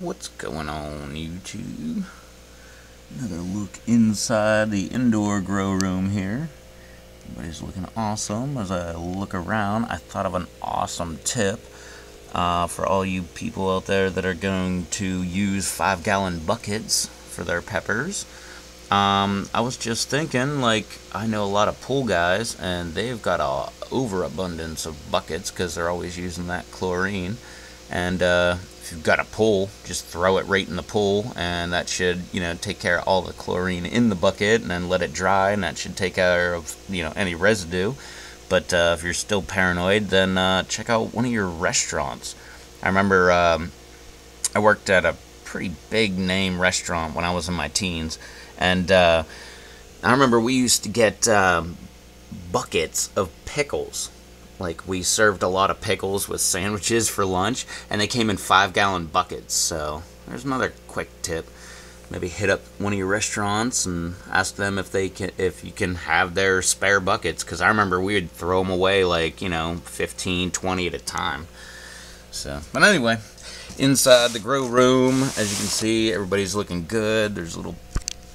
What's going on YouTube? Another look inside the indoor grow room here. Everybody's looking awesome. As I look around, I thought of an awesome tip uh, for all you people out there that are going to use five gallon buckets for their peppers. Um, I was just thinking, like, I know a lot of pool guys, and they've got a overabundance of buckets because they're always using that chlorine. And uh, if you've got a pool, just throw it right in the pool, and that should, you know, take care of all the chlorine in the bucket, and then let it dry, and that should take care of, you know, any residue. But uh, if you're still paranoid, then uh, check out one of your restaurants. I remember um, I worked at a pretty big name restaurant when I was in my teens and uh, I remember we used to get um, buckets of pickles. Like we served a lot of pickles with sandwiches for lunch, and they came in five gallon buckets. So there's another quick tip. Maybe hit up one of your restaurants and ask them if they can, if you can have their spare buckets. Because I remember we would throw them away like you know 15, 20 at a time. So, but anyway, inside the grow room, as you can see, everybody's looking good. There's little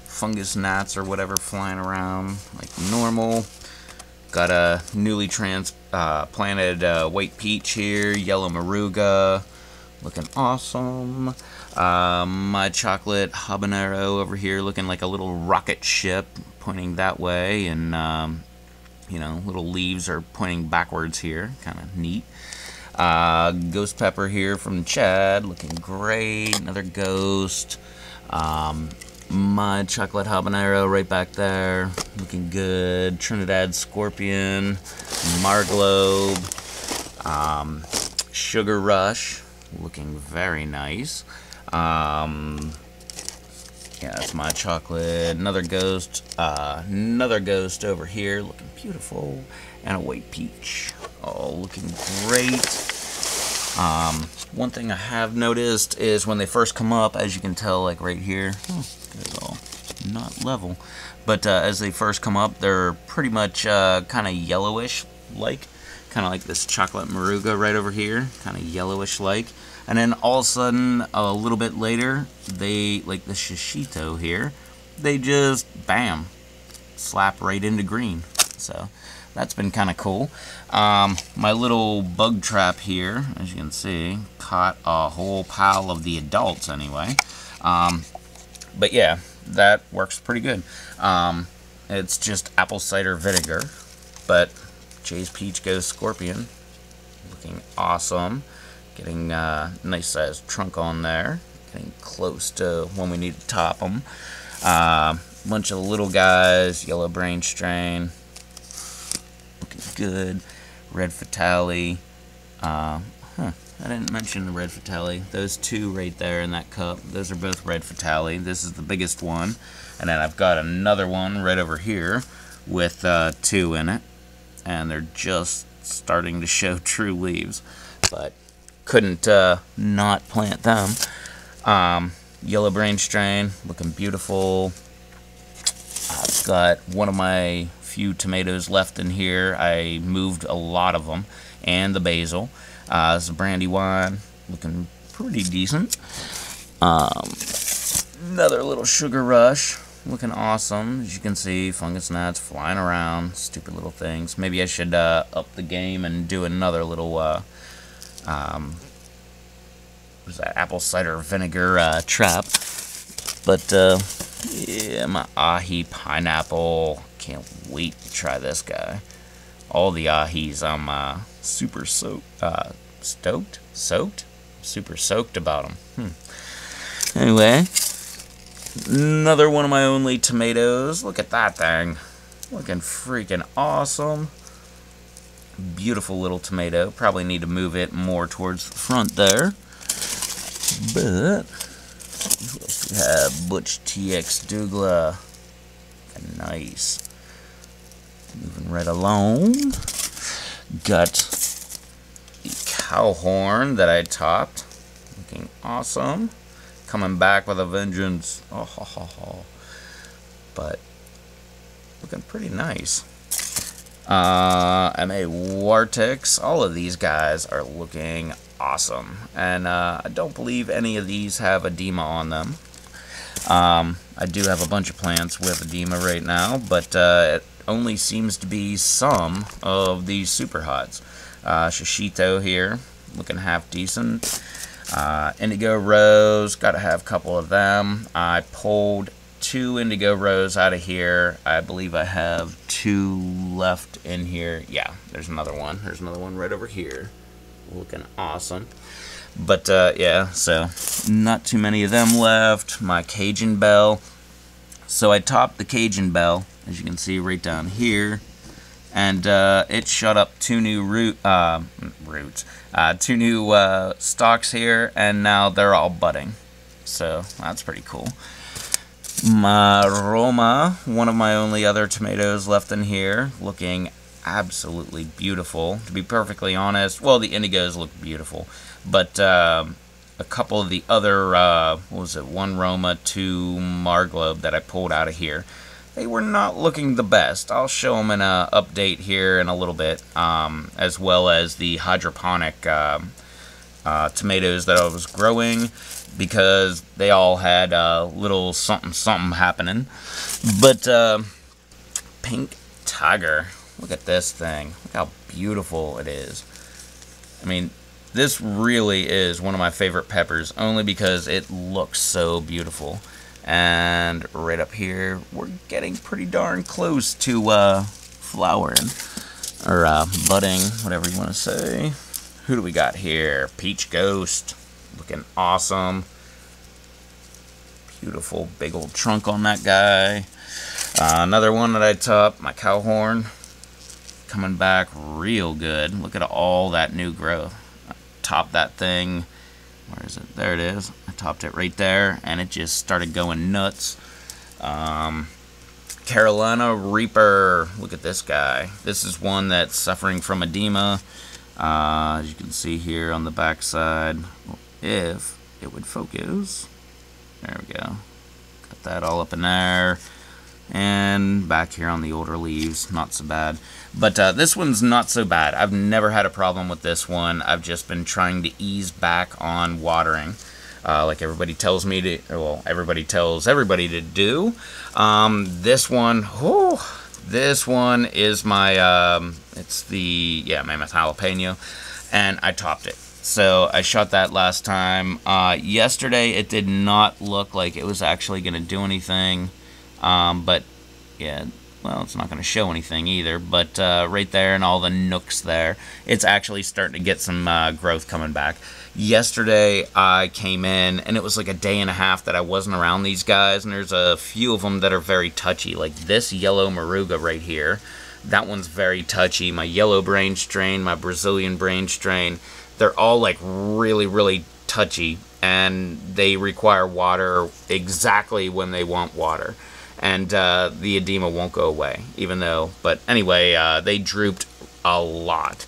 fungus gnats or whatever flying around like normal. Got a newly transplanted uh, uh, white peach here, yellow moruga, looking awesome. Um, my chocolate habanero over here looking like a little rocket ship pointing that way, and um, you know, little leaves are pointing backwards here, kind of neat. Uh, ghost pepper here from Chad, looking great. Another ghost. Um, my chocolate habanero right back there, looking good. Trinidad Scorpion, Marglobe, um, Sugar Rush, looking very nice. Um, yeah, that's my chocolate. Another ghost, uh, another ghost over here, looking beautiful, and a white peach, all looking great. Um, one thing I have noticed is when they first come up, as you can tell, like right here, oh, it's all not level, but uh, as they first come up, they're pretty much uh, kind of yellowish like, kind of like this chocolate moruga right over here, kind of yellowish like. And then all of a sudden, a little bit later, they, like the shishito here, they just, bam, slap right into green. So that's been kind of cool. Um, my little bug trap here, as you can see, caught a whole pile of the adults anyway. Um, but yeah, that works pretty good. Um, it's just apple cider vinegar, but Jay's Peach Ghost Scorpion, looking awesome. Getting a nice sized trunk on there, getting close to when we need to top them. Uh, bunch of little guys, yellow brain strain, good. Red Fatale. Uh, huh, I didn't mention the Red Fatale. Those two right there in that cup, those are both Red Fatale. This is the biggest one. And then I've got another one right over here with uh, two in it. And they're just starting to show true leaves. But couldn't uh, not plant them. Um, yellow brain strain, looking beautiful. I've got one of my few tomatoes left in here. I moved a lot of them. And the basil. Uh, this is Brandywine, looking pretty decent. Um, another little sugar rush, looking awesome. As you can see, fungus gnats flying around, stupid little things. Maybe I should uh, up the game and do another little, uh, um, what is that, apple cider vinegar uh, trap. But, uh, yeah, my aji pineapple. Can't wait to try this guy. All the ajis I'm uh, super so uh, stoked, soaked, super soaked about them. Hmm. Anyway, another one of my only tomatoes. Look at that thing, looking freaking awesome. Beautiful little tomato. Probably need to move it more towards the front there. But we have Butch TX Douglas. Nice. Moving right along. Got the cow horn that I topped. Looking awesome. Coming back with a vengeance. Oh, ho, ho, ho. But looking pretty nice. Uh, MA Wartix. All of these guys are looking awesome. And uh, I don't believe any of these have edema on them. Um, I do have a bunch of plants with edema right now, but uh, only seems to be some of these super hots. Uh, Shishito here, looking half decent. Uh, indigo rose, got to have a couple of them. I pulled two indigo rose out of here. I believe I have two left in here. Yeah, there's another one. There's another one right over here. Looking awesome. But, uh, yeah, so not too many of them left. My Cajun Bell. So I topped the Cajun Bell, as you can see right down here. And uh, it shot up two new root, uh, roots, two new uh, stalks here, and now they're all budding. So that's pretty cool. My Roma, one of my only other tomatoes left in here, looking absolutely beautiful. To be perfectly honest, well, the indigos look beautiful, but um, a couple of the other, uh, what was it, one Roma, two Marglobe that I pulled out of here, they were not looking the best. I'll show them in an update here in a little bit, um, as well as the hydroponic uh, uh, tomatoes that I was growing because they all had a little something something happening. But uh, pink tiger, look at this thing. Look how beautiful it is. I mean, this really is one of my favorite peppers, only because it looks so beautiful. And right up here, we're getting pretty darn close to uh, flowering, or uh, budding, whatever you want to say. Who do we got here? Peach Ghost, looking awesome. Beautiful big old trunk on that guy. Uh, another one that I top, my cowhorn, coming back real good. Look at all that new growth top that thing. Where is it? There it is. I topped it right there, and it just started going nuts. Um, Carolina Reaper. Look at this guy. This is one that's suffering from edema. Uh, as you can see here on the back side, if it would focus. There we go. Got that all up in there. And back here on the older leaves, not so bad. But uh, this one's not so bad. I've never had a problem with this one. I've just been trying to ease back on watering. Uh, like everybody tells me to, well, everybody tells everybody to do. Um, this one, whew, this one is my, um, it's the, yeah, Mammoth Jalapeno, and I topped it. So I shot that last time. Uh, yesterday, it did not look like it was actually going to do anything. Um, but yeah, well, it's not going to show anything either. But uh, right there and all the nooks there, it's actually starting to get some uh, growth coming back. Yesterday, I came in and it was like a day and a half that I wasn't around these guys, and there's a few of them that are very touchy, like this yellow Moruga right here. That one's very touchy. My yellow brain strain, my Brazilian brain strain, they're all like really, really touchy, and they require water exactly when they want water and uh, the edema won't go away, even though. But anyway, uh, they drooped a lot.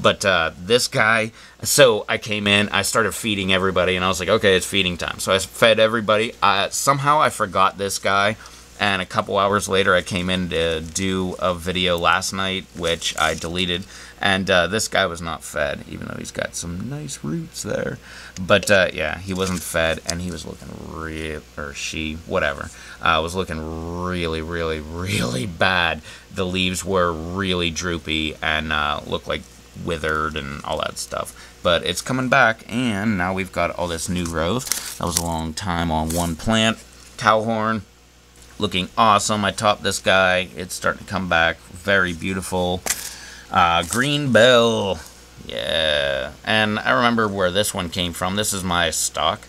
But uh, this guy, so I came in, I started feeding everybody, and I was like, okay, it's feeding time. So I fed everybody. somehow I forgot this guy, and a couple hours later, I came in to do a video last night, which I deleted. And uh, this guy was not fed, even though he's got some nice roots there. But uh, yeah, he wasn't fed, and he was looking real, or she, whatever, uh, was looking really, really, really bad. The leaves were really droopy and uh, looked like withered and all that stuff. But it's coming back, and now we've got all this new growth. That was a long time on one plant. Cowhorn, looking awesome. I topped this guy. It's starting to come back. Very beautiful. Uh, Green Bell. Yeah. And I remember where this one came from. This is my stock.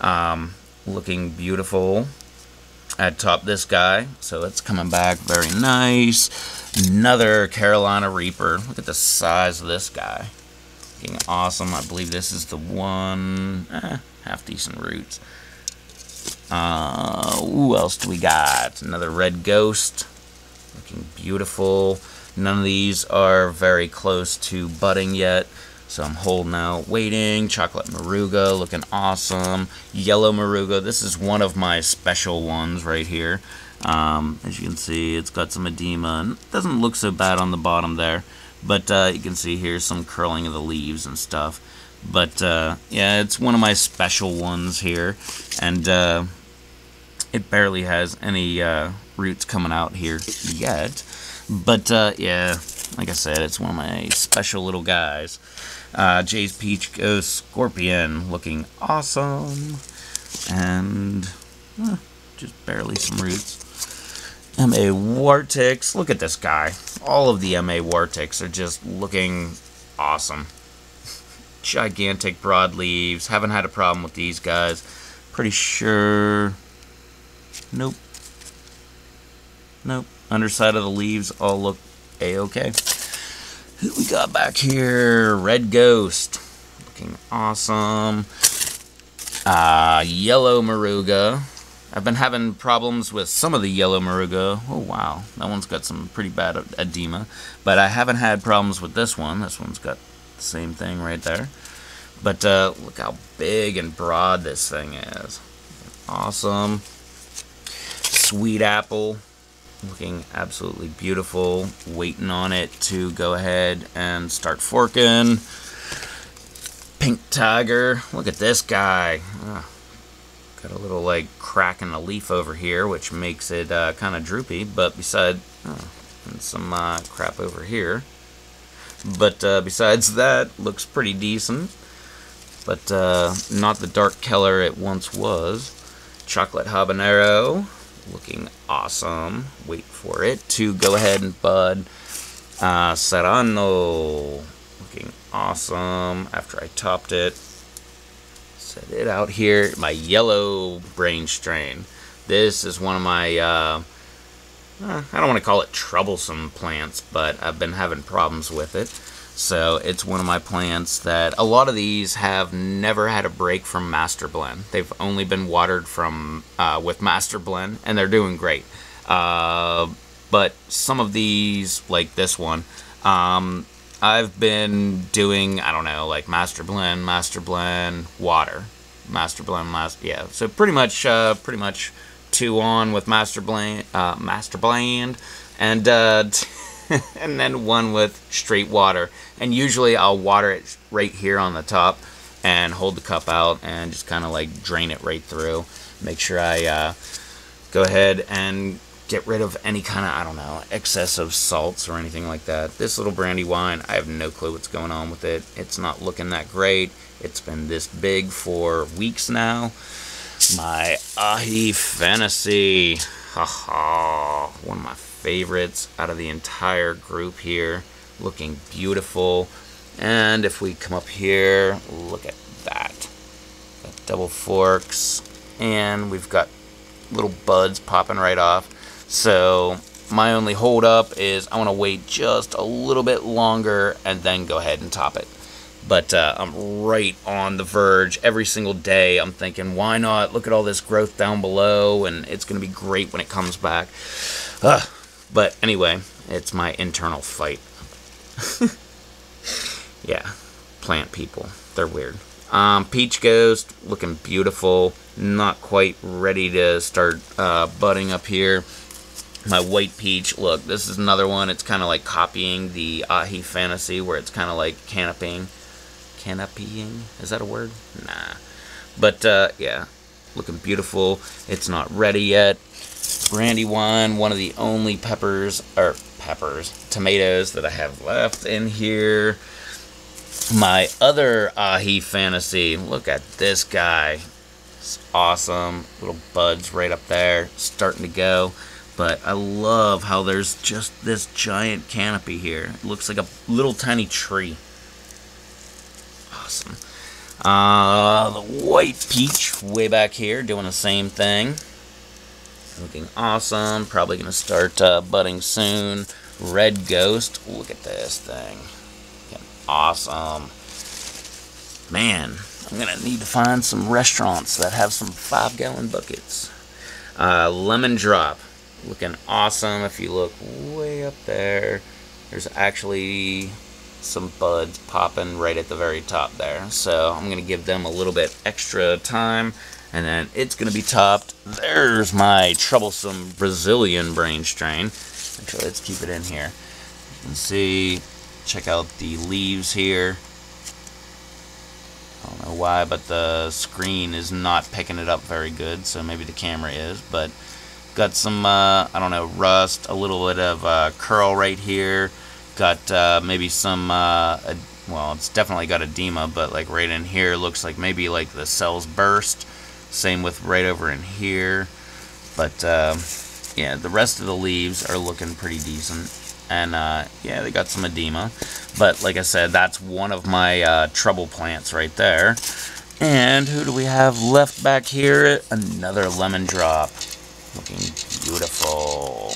Um, looking beautiful. I topped this guy, so it's coming back very nice. Another Carolina Reaper. Look at the size of this guy. Looking awesome. I believe this is the one. Eh, half decent roots. Uh, who else do we got? Another Red Ghost. Looking beautiful. None of these are very close to budding yet. So I'm holding out, waiting. Chocolate Moruga, looking awesome. Yellow Moruga, this is one of my special ones right here. Um, as you can see, it's got some edema and doesn't look so bad on the bottom there. But uh, you can see here some curling of the leaves and stuff. But uh, yeah, it's one of my special ones here, and uh, it barely has any uh, roots coming out here yet. But uh, yeah, like I said, it's one of my special little guys. Uh, Jay's Peach Ghost Scorpion looking awesome. And uh, just barely some roots. MA Wartix. Look at this guy. All of the MA Wartix are just looking awesome. Gigantic broadleaves. Haven't had a problem with these guys. Pretty sure... Nope. Nope. Underside of the leaves all look a-okay. Who we got back here? Red Ghost. Looking awesome. Uh, yellow Moruga. I've been having problems with some of the yellow Moruga. Oh, wow. That one's got some pretty bad edema. But I haven't had problems with this one. This one's got the same thing right there. But uh, look how big and broad this thing is. Awesome. Sweet apple looking absolutely beautiful. Waiting on it to go ahead and start forking. Pink Tiger. Look at this guy. Oh, got a little like crack in the leaf over here, which makes it uh, kind of droopy. But beside, oh, and some uh, crap over here. But uh, besides that, looks pretty decent. But uh, not the dark color it once was. Chocolate habanero looking awesome. Wait for it to go ahead and bud. Uh, Serrano looking awesome after I topped it. Set it out here. My yellow brain strain. This is one of my, uh, uh I don't want to call it troublesome plants, but I've been having problems with it. So it's one of my plants that a lot of these have never had a break from Master Blend. They've only been watered from uh, with Master Blend, and they're doing great. Uh, but some of these, like this one, um, I've been doing I don't know like Master Blend, Master Blend, water, Master Blend, Master yeah. So pretty much, uh, pretty much two on with Master Blend, uh, Master Blend, and. And then one with straight water. And usually I'll water it right here on the top and hold the cup out and just kind of like drain it right through. Make sure I uh, go ahead and get rid of any kind of, I don't know, excess of salts or anything like that. This little brandy wine, I have no clue what's going on with it. It's not looking that great. It's been this big for weeks now. My Aji Fantasy. Haha. One of my favorites out of the entire group here. Looking beautiful. And if we come up here, look at that. Got double forks. And we've got little buds popping right off. So my only hold up is I want to wait just a little bit longer and then go ahead and top it. But uh, I'm right on the verge every single day. I'm thinking, why not? Look at all this growth down below, and it's going to be great when it comes back. Ugh. But anyway, it's my internal fight. yeah, plant people. They're weird. Um, Peach Ghost, looking beautiful. Not quite ready to start uh, budding up here. My White Peach, look, this is another one. It's kind of like copying the Aji Fantasy, where it's kind of like canopying. Canopying? Is that a word? Nah. But, uh, yeah, looking beautiful. It's not ready yet. Brandywine, one of the only peppers, or peppers, tomatoes that I have left in here. My other Aji Fantasy, look at this guy. It's awesome. Little buds right up there, starting to go. But I love how there's just this giant canopy here. It looks like a little tiny tree. Awesome. Uh, the white peach way back here doing the same thing. Looking awesome. Probably going to start uh, budding soon. Red Ghost. Look at this thing. Looking awesome. Man, I'm going to need to find some restaurants that have some five-gallon buckets. Uh, lemon Drop. Looking awesome. If you look way up there, there's actually some buds popping right at the very top there. So I'm going to give them a little bit extra time and then it's going to be topped. There's my troublesome Brazilian brain strain. Actually, let's keep it in here. You can see, check out the leaves here. I don't know why, but the screen is not picking it up very good, so maybe the camera is, but got some, uh, I don't know, rust, a little bit of uh, curl right here, got uh, maybe some, uh, well, it's definitely got edema, but like right in here looks like maybe like the cells burst, same with right over in here, but um, yeah, the rest of the leaves are looking pretty decent and uh, yeah, they got some edema. But like I said, that's one of my uh, trouble plants right there. And who do we have left back here? Another lemon drop. Looking beautiful.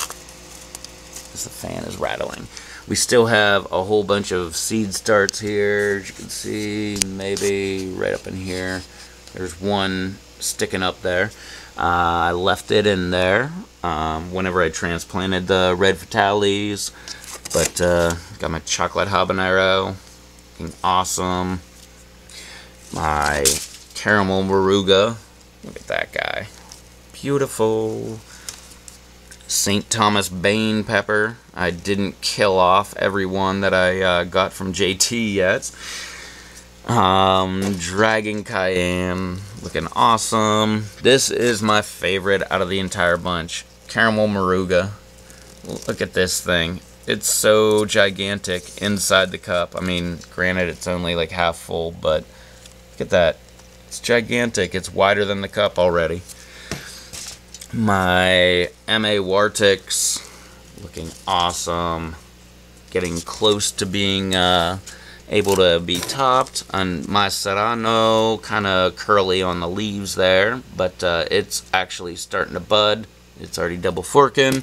As the fan is rattling. We still have a whole bunch of seed starts here. As you can see, maybe right up in here. There's one sticking up there. Uh, I left it in there um, whenever I transplanted the red fatales. But uh, got my chocolate habanero, looking awesome. My caramel moruga, look at that guy, beautiful. St. Thomas Bane pepper. I didn't kill off every one that I uh, got from JT yet. Um, Dragon Cayenne, looking awesome. This is my favorite out of the entire bunch. Caramel Moruga. Look at this thing. It's so gigantic inside the cup. I mean, granted, it's only like half full, but look at that. It's gigantic. It's wider than the cup already. My M.A. Wartix, looking awesome. Getting close to being, uh, able to be topped on my Serrano, kind of curly on the leaves there, but uh, it's actually starting to bud. It's already double forking,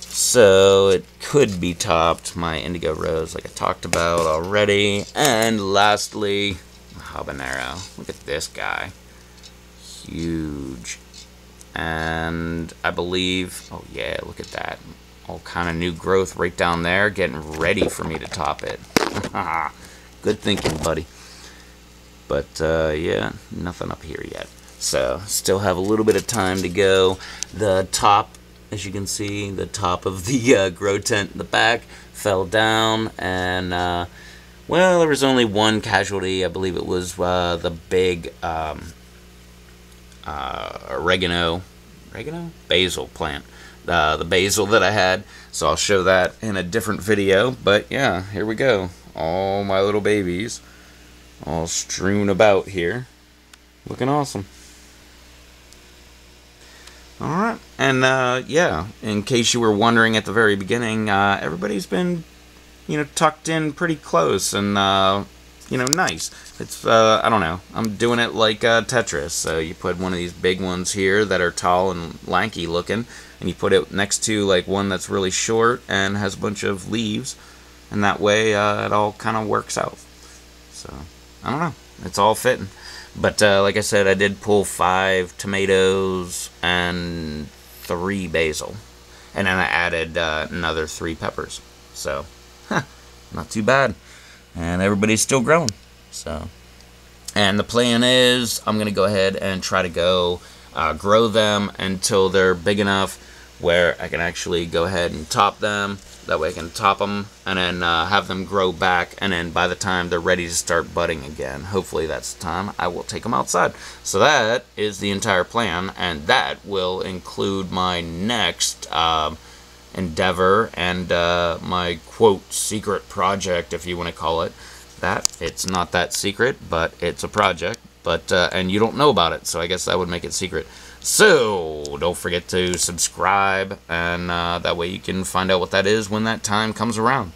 so it could be topped. My Indigo Rose, like I talked about already. And lastly, Habanero. Look at this guy. Huge. And I believe, oh yeah, look at that all kind of new growth right down there, getting ready for me to top it. Good thinking, buddy. But, uh, yeah, nothing up here yet. So, still have a little bit of time to go. The top, as you can see, the top of the uh, grow tent in the back fell down, and, uh, well, there was only one casualty. I believe it was uh, the big um, uh, oregano, oregano? Basil plant uh, the basil that I had. So I'll show that in a different video. But yeah, here we go. All my little babies all strewn about here. Looking awesome. Alright, and uh, yeah, in case you were wondering at the very beginning, uh, everybody's been, you know, tucked in pretty close and, uh, you know, nice. It's, uh, I don't know, I'm doing it like uh, Tetris. So you put one of these big ones here that are tall and lanky looking, and you put it next to like one that's really short and has a bunch of leaves and that way uh, it all kind of works out. So I don't know. It's all fitting. But uh, like I said I did pull five tomatoes and three basil. And then I added uh, another three peppers. So huh, not too bad. And everybody's still growing. So and the plan is I'm gonna go ahead and try to go uh, grow them until they're big enough where I can actually go ahead and top them. That way I can top them and then uh, have them grow back and then by the time they're ready to start budding again, hopefully that's the time, I will take them outside. So that is the entire plan and that will include my next um, endeavor and uh, my quote secret project if you want to call it that. It's not that secret but it's a project but uh, and you don't know about it so I guess that would make it secret. So, don't forget to subscribe, and uh, that way you can find out what that is when that time comes around.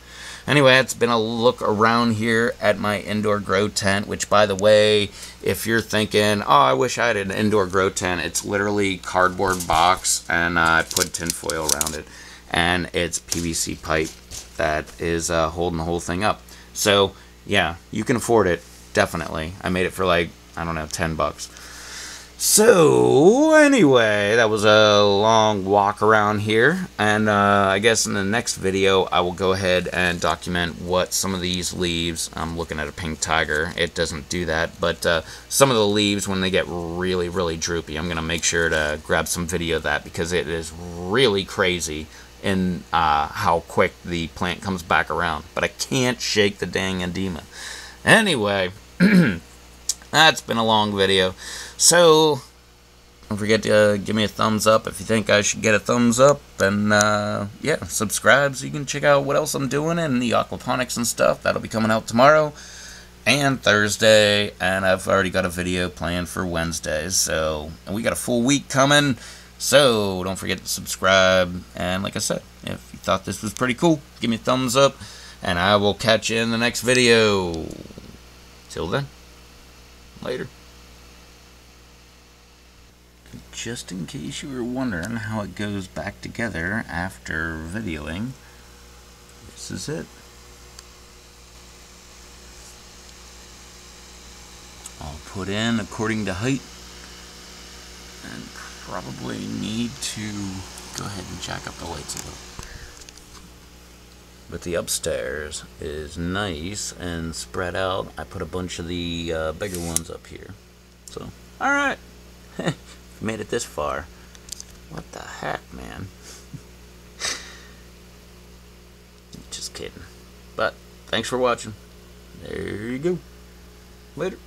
Anyway, it's been a look around here at my indoor grow tent, which, by the way, if you're thinking, oh, I wish I had an indoor grow tent, it's literally cardboard box, and I put tinfoil around it, and it's PVC pipe that is uh, holding the whole thing up. So, yeah, you can afford it, definitely. I made it for like, I don't know, 10 bucks. So, anyway, that was a long walk around here, and uh, I guess in the next video I will go ahead and document what some of these leaves, I'm looking at a pink tiger, it doesn't do that, but uh, some of the leaves when they get really, really droopy, I'm going to make sure to grab some video of that because it is really crazy in uh, how quick the plant comes back around, but I can't shake the dang edema. Anyway, That's been a long video. So, don't forget to uh, give me a thumbs up if you think I should get a thumbs up. And, uh, yeah, subscribe so you can check out what else I'm doing and the aquaponics and stuff. That'll be coming out tomorrow and Thursday. And I've already got a video planned for Wednesday. So, and we got a full week coming. So, don't forget to subscribe. And like I said, if you thought this was pretty cool, give me a thumbs up. And I will catch you in the next video. Till then, later just in case you were wondering how it goes back together after videoing, this is it. I'll put in according to height and probably need to go ahead and jack up the lights a little. But the upstairs is nice and spread out. I put a bunch of the uh, bigger ones up here. So, alright. made it this far. What the heck, man? Just kidding. But, thanks for watching. There you go. Later.